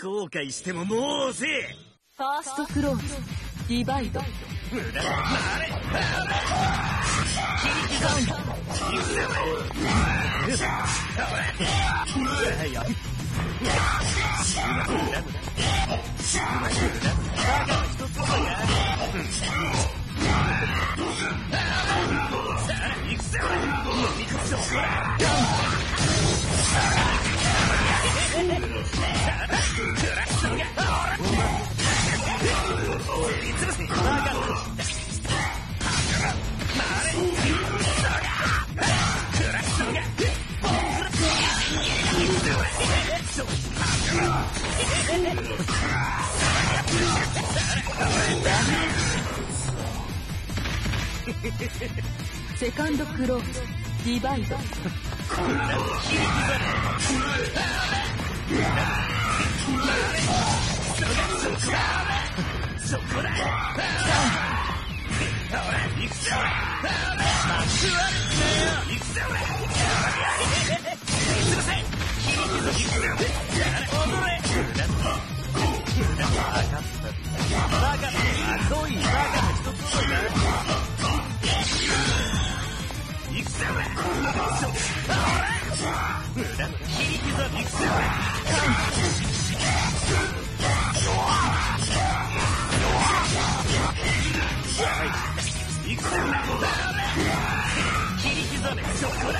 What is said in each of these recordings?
後悔してももうせえ。ファーストクローズディバイド。無駄ださあ行くぞセカンドクローズディバイド。そこだほら行くぜほらまくわるなよ行くぜほらすいません切り刻み踊れバカバカのあ濃いバカの一つもだ行くぜほらそほら無駄の切り刻み行くぜほら行くぜほら切り刻め。そこだ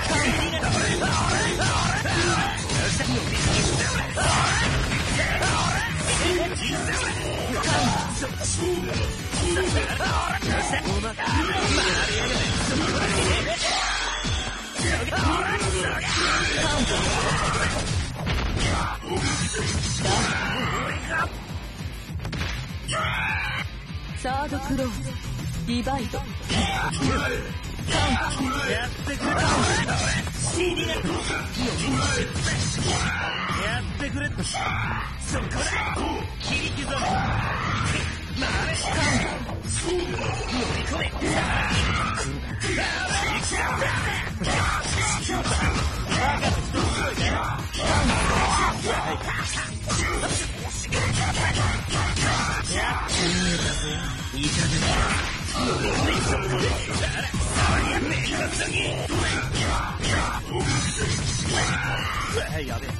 サードクローズディバイドやってくれ。死になやってくれ。そこだ切り刻め回れ飲み込めバカの一つもいないいかねやべえ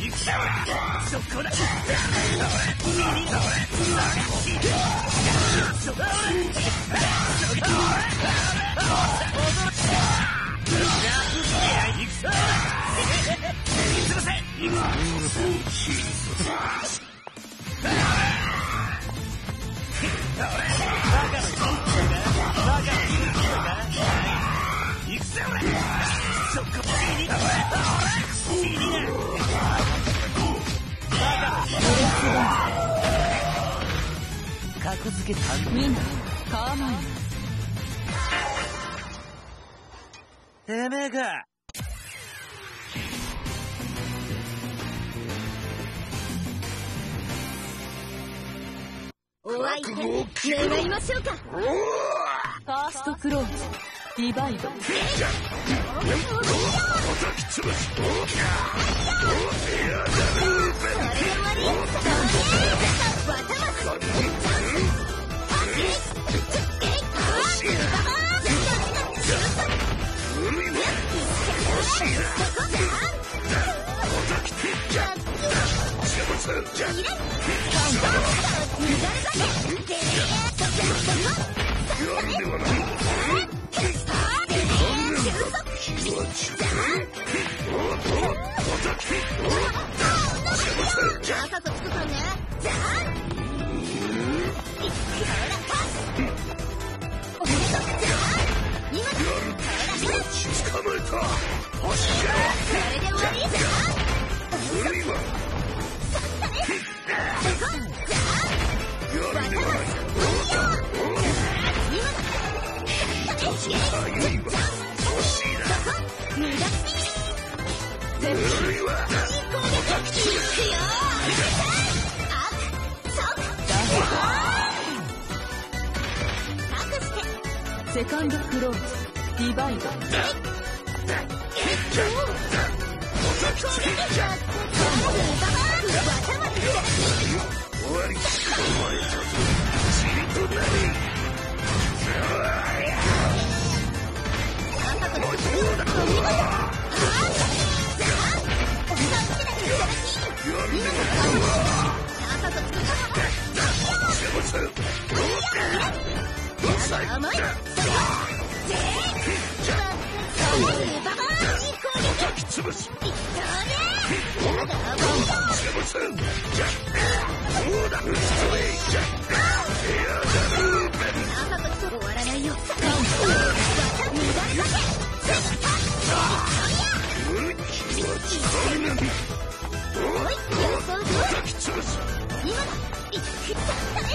行くぜほらそこだ行くぜほらそこ死にほら死にな格付けたんミナカーマイてめえか。お相手願いましょうか。ファーストクローズディバイドくつくからねじゃあこれで終わりじゃセカンドクローズディバイド今だ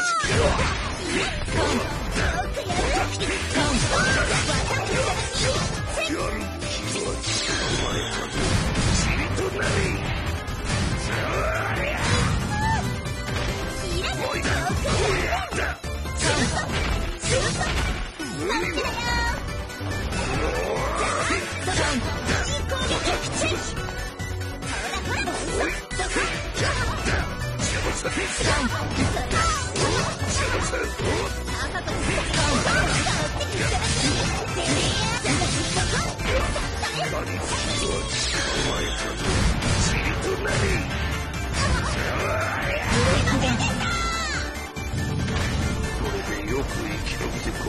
こ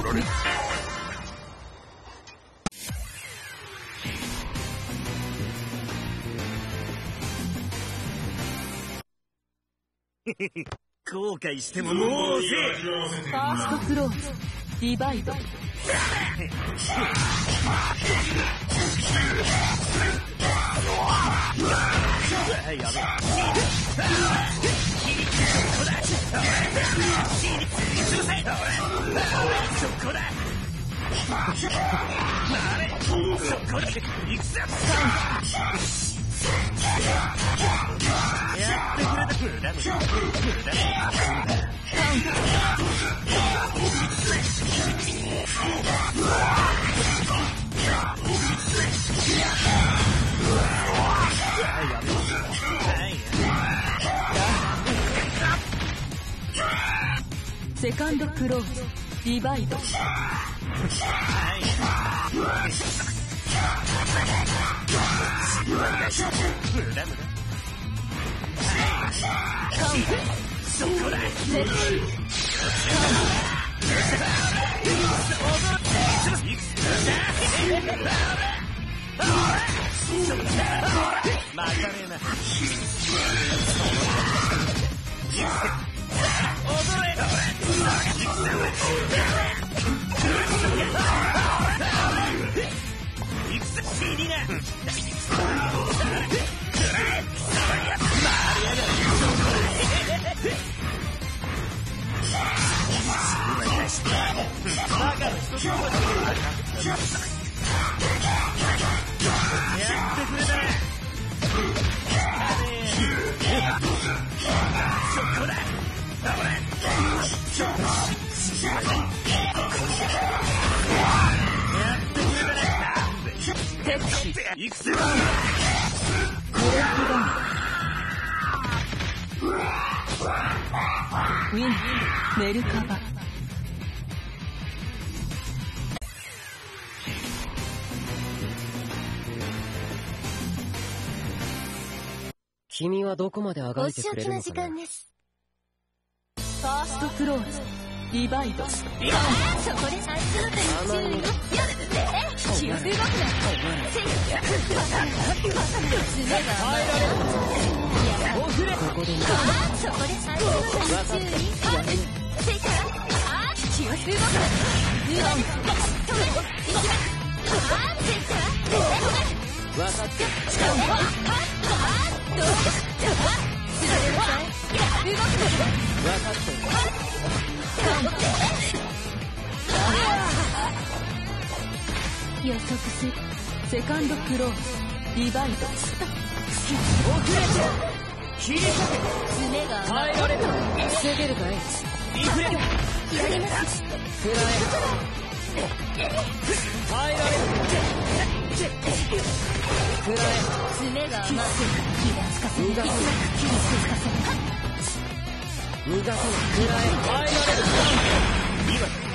られた後悔してももうせファーストクローズディバイド。え。やべえ。そこだなれそこだ行くぞセカンドクローズリバイド無駄無駄そこだまたねえな踊れいくぜ死になやってくれたねそこだウィンメルカバ君はどこまであがおいて仕置きの時くれるのかな間ですファーストクローズディバイドそこで足元に注意よ気をつけますここで見たそこで足元に注意せいからあー気をつけますズボンそれいきますあーせいから分かってるって。る予測するセカンドクローズリバイド遅れて。切り裂け爪が耐えられる防げるかいリフレクやります食らえ耐えられるえ食ら爪が甘く気がつかせ逃がす気がつかせえ逃がさない食らえ耐えられる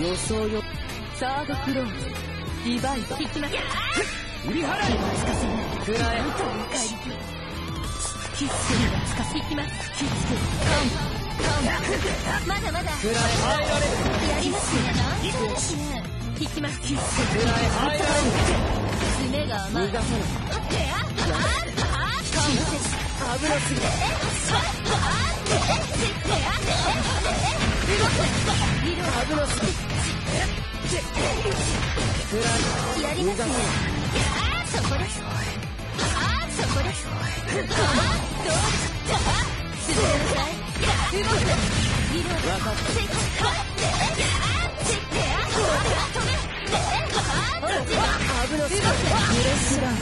忘れられなくて目が先ですね食らえ仕掛けてつられるこれ以上は攻めが先ですねオフレやりますね攻めが先ですその手を離せ食らえ食らえこれ以上は食ら続けなさい。動くなえ食らい。か予想よサードクローズリバイド引きます振り払え食らえ引きますまだまだ食らえ耐えられるやりますねそうですね引きます食らえ耐えられる爪が甘い。逃がさない。危なすぎ危なすぎ食らえやりない動くなリロード分かったチェックチェック止めあー落ち葉危なす。ぎブレスラン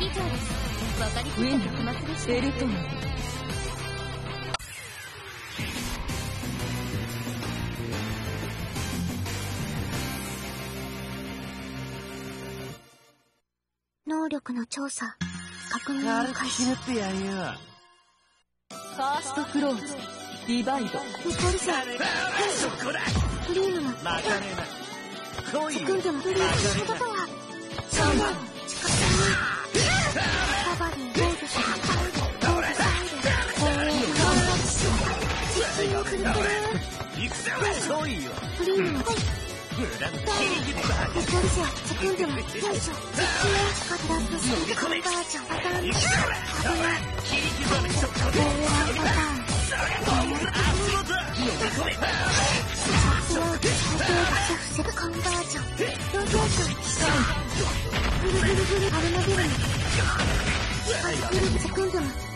以上です。わかりきウィンった結末でしたエルトン力の調査確認を開始。ファーストクローズリバイド。ニコルセンそこだ。クリームの負かねえなセクンドのフリーズこととはセカンド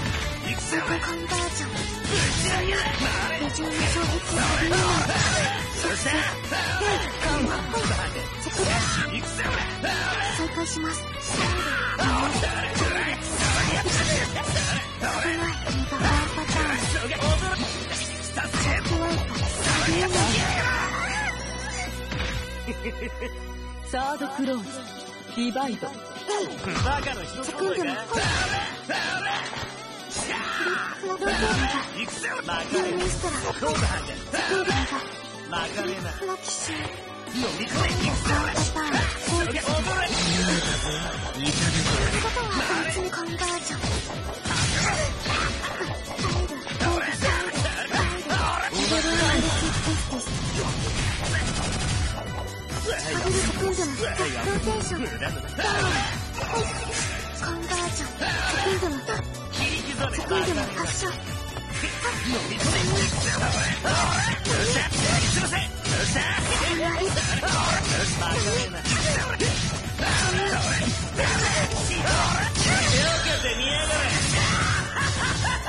2がワンパターンホワイトリームサードクローズリバイドバカの一セクン戻そかコンバージョン入る入るよも確証けて見やがれ